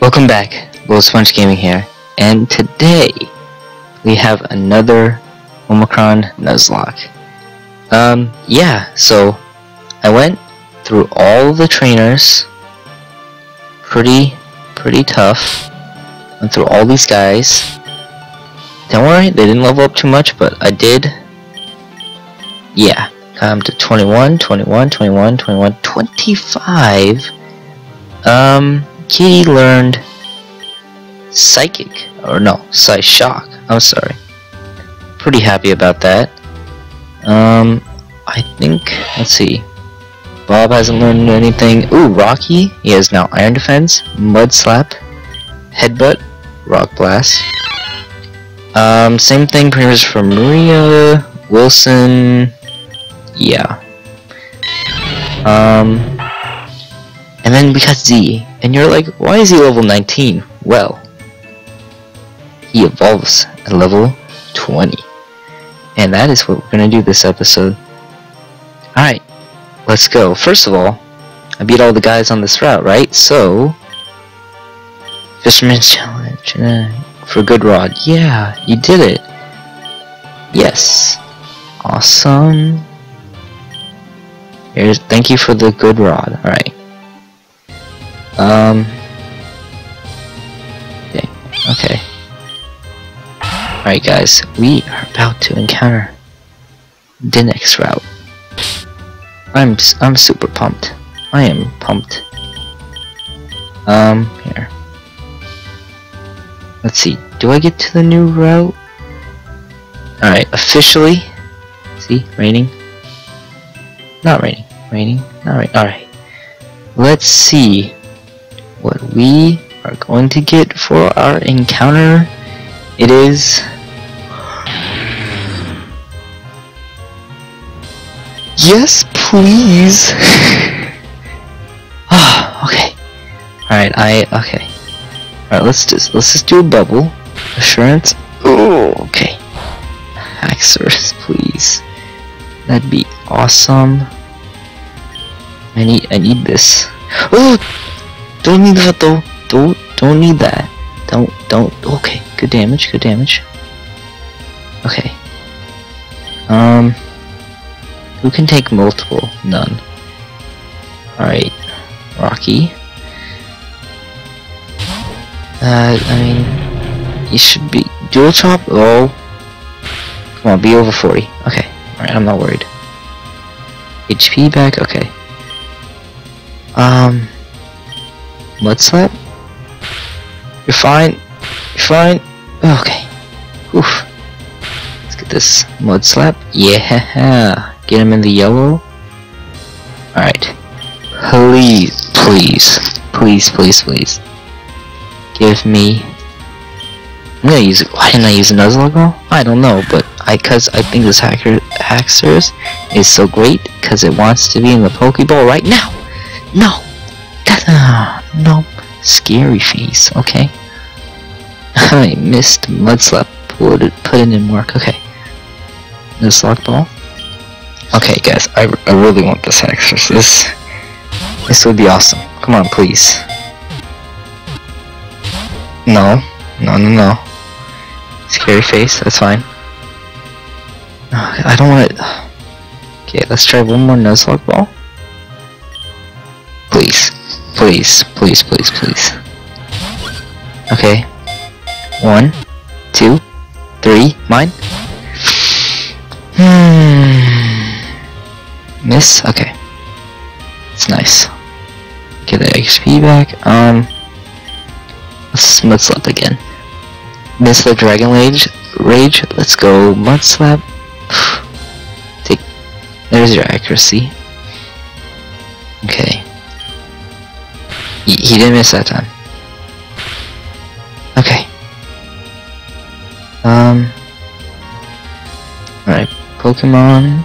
Welcome back, Bullet Sponge Gaming here, and today we have another Omicron Nuzlocke. Um, yeah, so I went through all the trainers, pretty, pretty tough, went through all these guys. Don't worry, they didn't level up too much, but I did, yeah, come to 21, 21, 21, 21, 25, um, Kitty learned Psychic, or no, Psyshock. I'm sorry. Pretty happy about that. Um, I think, let's see. Bob hasn't learned anything. Ooh, Rocky. He has now Iron Defense, Mud Slap, Headbutt, Rock Blast. Um, same thing pretty much for Maria, Wilson. Yeah. Um, and then we got Z. And you're like, why is he level 19? Well, he evolves at level 20. And that is what we're going to do this episode. Alright, let's go. First of all, I beat all the guys on this route, right? So, Fisherman's Challenge uh, for Good Rod. Yeah, you did it. Yes. Awesome. Here's, thank you for the Good Rod. Alright. Um. Okay. Okay. Alright, guys. We are about to encounter the next route. I'm I'm super pumped. I am pumped. Um. Here. Let's see. Do I get to the new route? Alright. Officially. See, raining. Not raining. Raining. Not raining. Alright. Let's see what we are going to get for our encounter. It is... Yes, please! Ah, okay. Alright, I... okay. Alright, let's just, let's just do a bubble. Assurance. Oh, okay. Haxorus, please. That'd be awesome. I need, I need this. Oh! Don't need that though. Don't don't need that. Don't don't okay. Good damage, good damage. Okay. Um who can take multiple? None. Alright. Rocky. Uh I mean you should be dual chop oh come on, be over 40. Okay. Alright, I'm not worried. HP back, okay. Um Mud slap? You're fine. You're fine. Oh, okay. Oof. Let's get this mud slap. Yeah. Get him in the yellow. Alright. Please, please, please, please, please. Give me. I'm gonna use it. Why didn't I use a Nuzlocke? I don't know, but I cause I think this hacker Haxorus is so great because it wants to be in the Pokeball right now. No. No. Scary face, okay. I missed Mud Slap. Put it, put it in work, okay. This lock ball. Okay, guys, I, I really want this Haxorus. This, this would be awesome. Come on, please. No. No, no, no. Scary face, that's fine. I don't want it. Okay, let's try one more Nuzlocke ball. Please. Please, please, please, please. Okay. One, two, three, mine. Hmm. Miss? Okay. It's nice. Get the XP back. Um. Let's Mud Slap again. Miss the Dragon Rage. Rage. Let's go Mud Slap. Take. There's your accuracy. Okay. He, didn't miss that time. Okay. Um. Alright, Pokemon.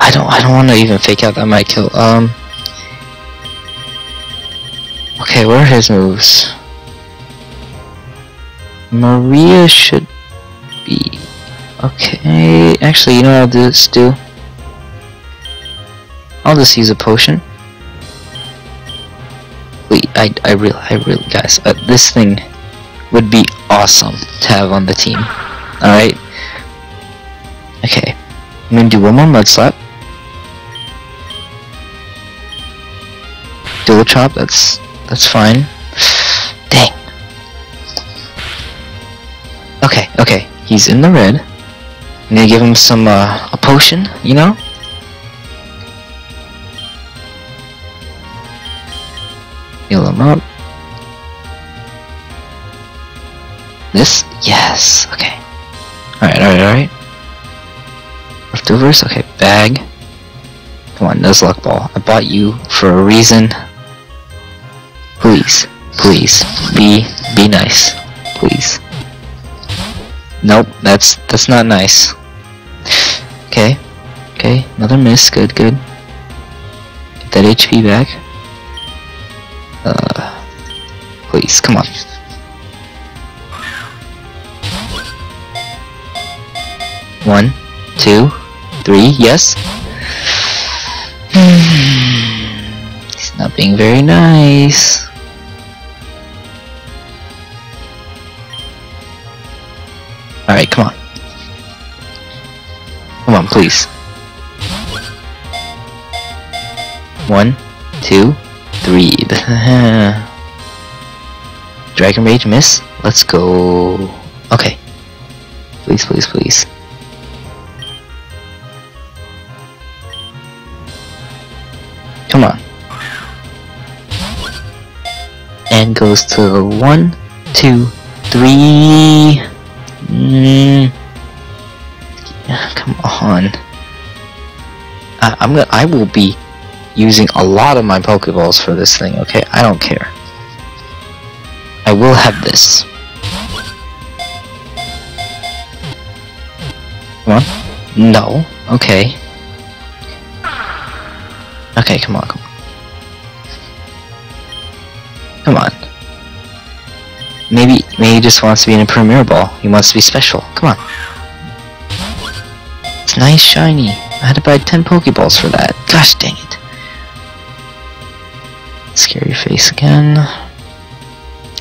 I don't I don't wanna even fake out that might kill. Um Okay, where are his moves? Maria should be okay. Actually, you know what I'll do? I'll just use a potion. Wait, I, I really, I really, guys, uh, this thing would be awesome to have on the team. Alright? Okay. I'm gonna do one more mud slap. Dual chop, that's, that's fine. Dang. Okay, okay, he's in the red. I'm gonna give him some, uh, a potion, you know? Up. This? Yes. Okay. Alright, alright, alright. Leftovers? Okay, bag. Come on, Nuzlocke Ball. I bought you for a reason. Please, please, be, be nice. Please. Nope, that's, that's not nice. Okay, okay, another miss, good, good. Get that HP back. Uh, please, come on. One, two, three, yes. He's not being very nice. Alright, come on. Come on, please. One, two, three. Dragon Rage miss. Let's go. Okay. Please, please, please. Come on. And goes to one, two, three. Mm. Come on. I, I'm gonna. I will be using a lot of my Pokeballs for this thing. Okay, I don't care. I will have this. Come on. No. Okay. Okay, come on, come on. Come on. Maybe, maybe he just wants to be in a Premier Ball. He wants to be special. Come on. It's nice, shiny. I had to buy 10 Pokeballs for that. Gosh dang it. Scary face again.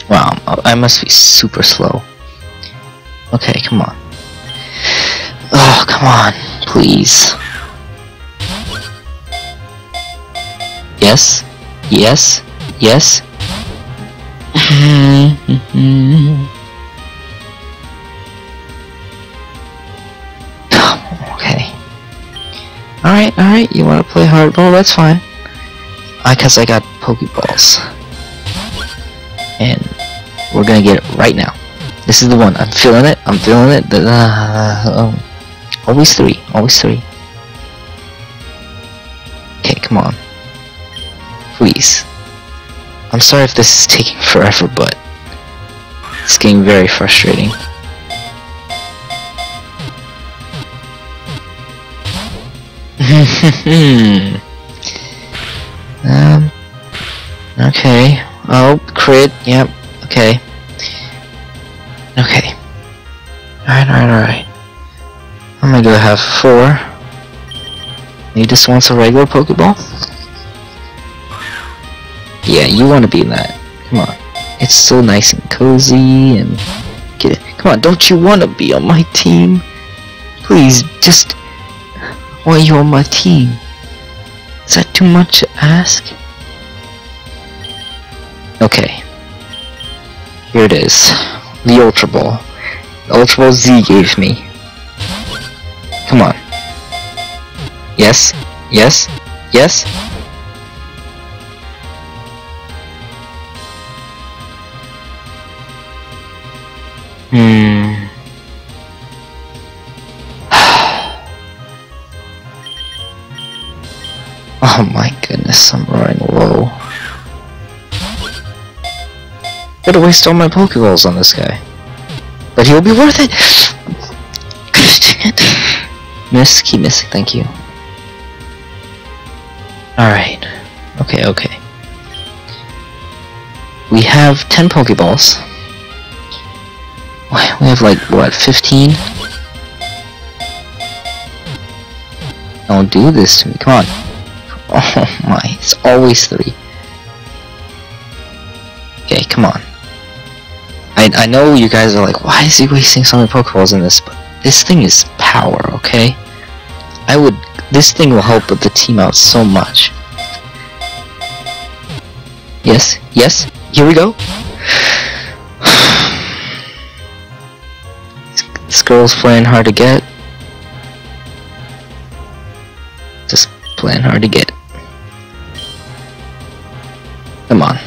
Wow, I must be super slow. Okay, come on. Oh, come on, please. Yes, yes, yes. okay. Alright, alright, you wanna play hardball, that's fine. I cause I got Pokeballs. And we're gonna get it right now. This is the one. I'm feeling it. I'm feeling it. Uh, um, always three. Always three. Okay, come on. Please. I'm sorry if this is taking forever, but it's getting very frustrating. um. Okay. Oh, crit. Yep. Okay. Okay. Alright, alright, alright. I'm gonna go have four. He just wants a regular Pokeball? Yeah, you want to be that. Come on. It's so nice and cozy and... Get it. Come on, don't you want to be on my team? Please, just... Why you on my team? Is that too much to ask? Here it is. The Ultra Ball. The Ultra Ball Z gave me. Come on. Yes? Yes? Yes? Hmm. oh my goodness, I'm running low. Gotta waste all my Pokeballs on this guy. But he'll be worth it! Dang it. Miss, keep missing, thank you. Alright. Okay, okay. We have 10 Pokeballs. We have like, what, 15? Don't do this to me, come on. Oh my, it's always three. Okay, come on. I, I know you guys are like, why is he wasting so many Pokeballs in this? But this thing is power, okay? I would, this thing will help with the team out so much. Yes, yes, here we go. this girl's playing hard to get. Just playing hard to get. Come on.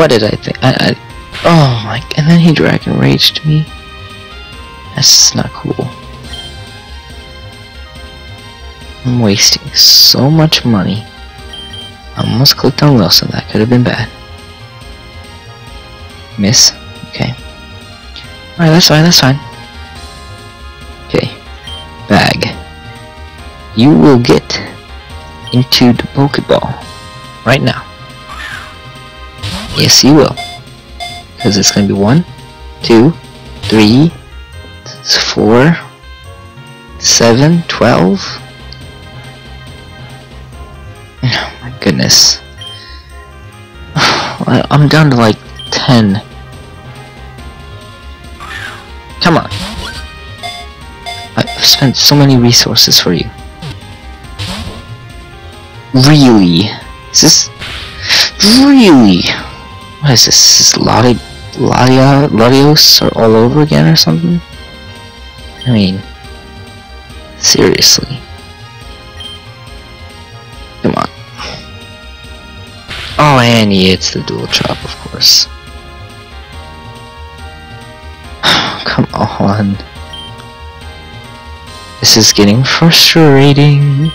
What did I think? I, I oh my! And then he dragon raged me. That's just not cool. I'm wasting so much money. I almost clicked on Wilson. That could have been bad. Miss. Okay. Alright, that's fine. That's fine. Okay. Bag. You will get into the Pokeball right now. Yes, you will. Because it's going to be one, two, three, four, seven, twelve. Oh my goodness. I'm down to like 10. Come on. I've spent so many resources for you. Really? Is this... Really? What is this? Is Lati Ladia uh, Latios or all over again or something? I mean, seriously. Come on. Oh, and yeah, it's the dual chop, of course. Come on. This is getting frustrating.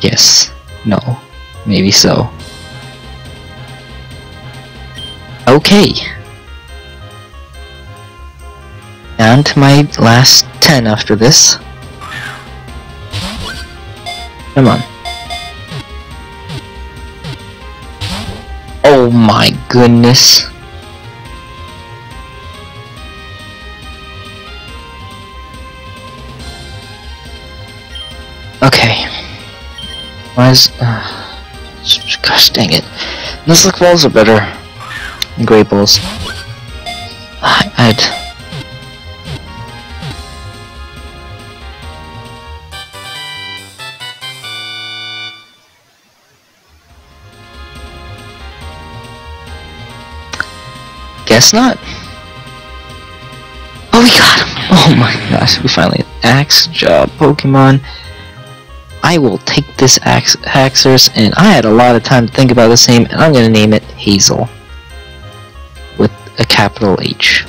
Yes. No. Maybe so. Okay. And my last 10 after this. Come on. Oh my goodness. Is... Uh, gosh dang it. Nuzlocke balls are better than great balls. I, I'd... Guess not. Oh, we got him! Oh my gosh, we finally... Axe job, Pokemon. I will take this Ax Haxorus, and I had a lot of time to think about this name, and I'm going to name it Hazel. With a capital H.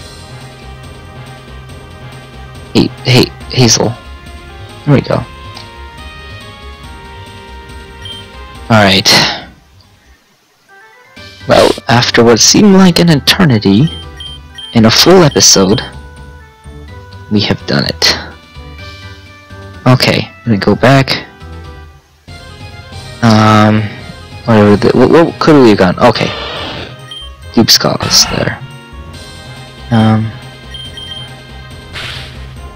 Hey, hey, Hazel. There we go. Alright. Well, after what seemed like an eternity, in a full episode, we have done it. Okay, let me go back. Whatever. The, what, what could we have? Okay, Deep Scholars there. Um,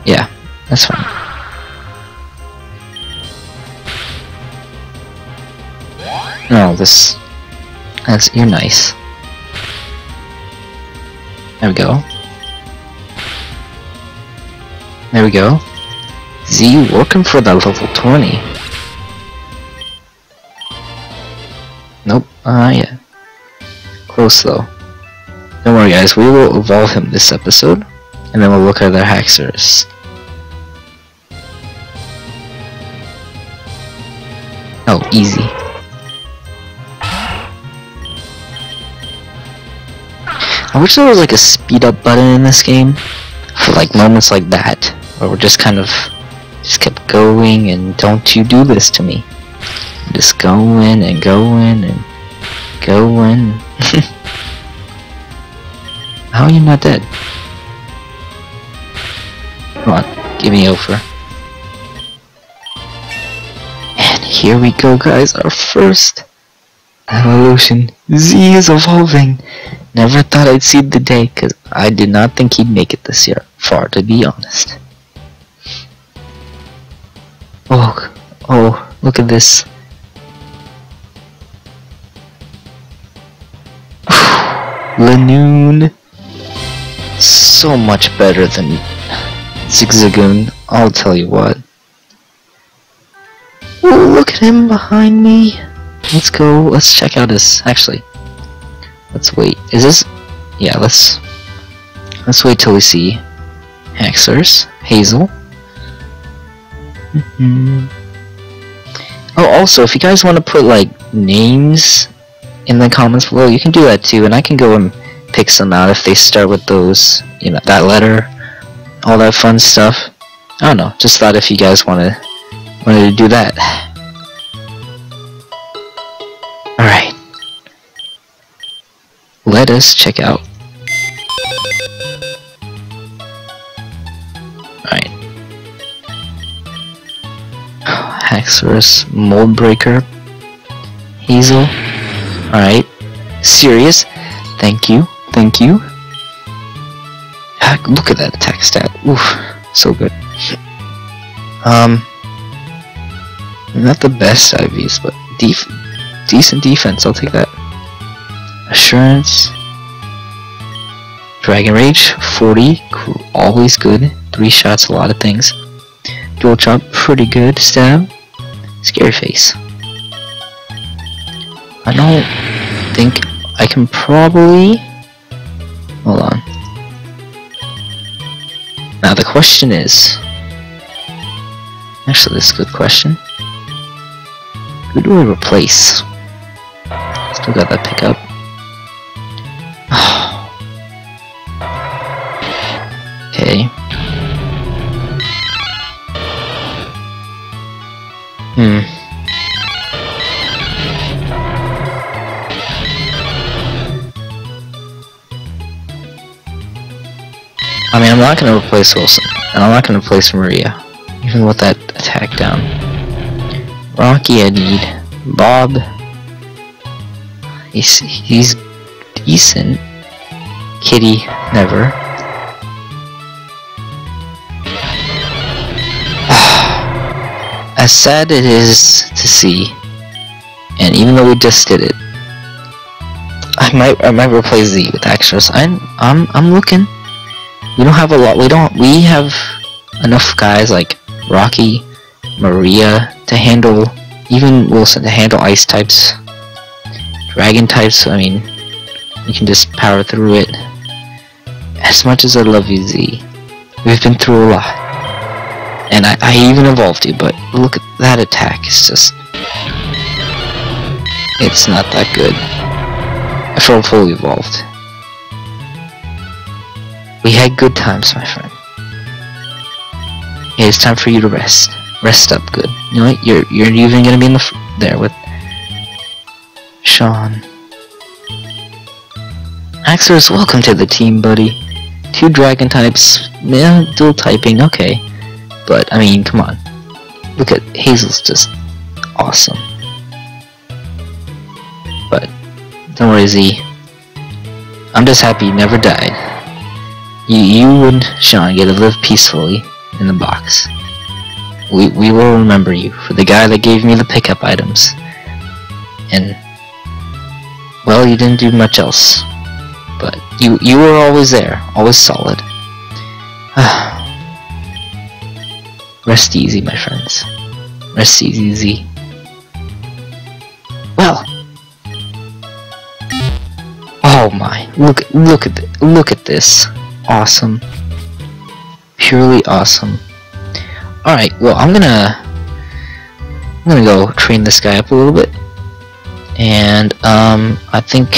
yeah, that's fine. No, this. That's you're nice. There we go. There we go. Z working for the level 20. Nope, uh, yeah. Close though. Don't worry guys, we will evolve him this episode, and then we'll look at their Haxorus. Oh, easy. I wish there was like a speed up button in this game for like moments like that, where we're just kind of just kept going and don't you do this to me. Just going and going and going. How are you not dead? Come on, give me over. And here we go guys, our first evolution. Z is evolving. Never thought I'd see the day, because I did not think he'd make it this year, far to be honest. Oh, oh, look at this. Linoone. So much better than Zigzagoon, I'll tell you what. Oh, look at him behind me. Let's go, let's check out his, actually, let's wait. Is this, yeah, let's, let's wait till we see Haxorus, Hazel. Mm -hmm. Oh, also, if you guys want to put, like, names in the comments below, you can do that too, and I can go and pick some out if they start with those, you know, that letter, all that fun stuff. I don't know, just thought if you guys wanted, wanted to do that. Alright. Let us check out. Alright. Haxorus, Mold Breaker, Hazel. Alright. Serious. Thank you. Thank you. Heck, look at that attack stat. Oof. So good. Um. Not the best IVs, but def decent defense. I'll take that. Assurance. Dragon Rage, 40, always good. Three shots, a lot of things. Dual Chop, pretty good. Stab. Scary Face. I don't think I can probably... Hold on. Now the question is... Actually, this is a good question. Who do I replace? Still got that pickup. okay. Hmm. I mean, I'm not going to replace Wilson, and I'm not going to replace Maria, even with that attack down. Rocky, I need. Bob, he's, he's decent. Kitty, never. As sad it is to see, and even though we just did it, I might I might replace Z with extras. I'm I'm I'm looking we don't have a lot. We don't. We have enough guys like Rocky, Maria to handle, even Wilson to handle ice types, dragon types. I mean, you can just power through it. As much as I love you, Z, we've been through a lot, and I, I even evolved you. But look at that attack. It's just, it's not that good. I feel fully evolved. We had good times, my friend. Hey, it's time for you to rest. Rest up good. You know what? You're you're even gonna be in the there with Sean. Haxorus, welcome to the team, buddy. Two dragon types, yeah, dual typing, okay. But I mean, come on. Look at Hazel's just awesome. But don't worry, Z. I'm just happy you never died. You, you and Sean get to live peacefully in the box. We, we will remember you for the guy that gave me the pickup items. And, well, you didn't do much else. But you, you were always there, always solid. Rest easy, my friends. Rest easy. Well. Oh my! Look! Look at look at this awesome. Purely awesome. Alright, well I'm gonna I'm gonna go train this guy up a little bit. And um I think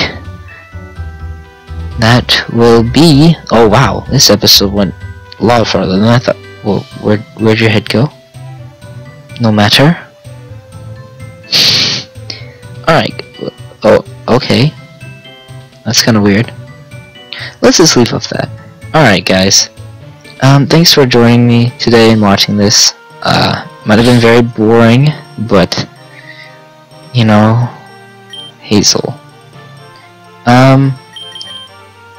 that will be oh wow, this episode went a lot farther than I thought. Well where where'd your head go? No matter. Alright. Oh okay. That's kinda weird. Let's just leave off that. Alright guys, um, thanks for joining me today and watching this. Uh, might have been very boring, but, you know, Hazel. Um,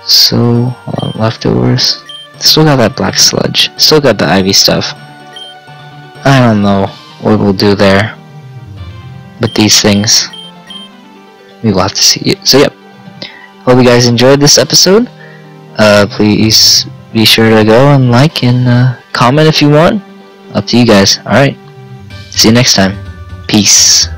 So, uh, leftovers. Still got that black sludge. Still got the ivy stuff. I don't know what we'll do there. With these things. We will have to see it. So, yep. Hope you guys enjoyed this episode. Uh, please be sure to go and like and uh, comment if you want. Up to you guys. Alright. See you next time. Peace.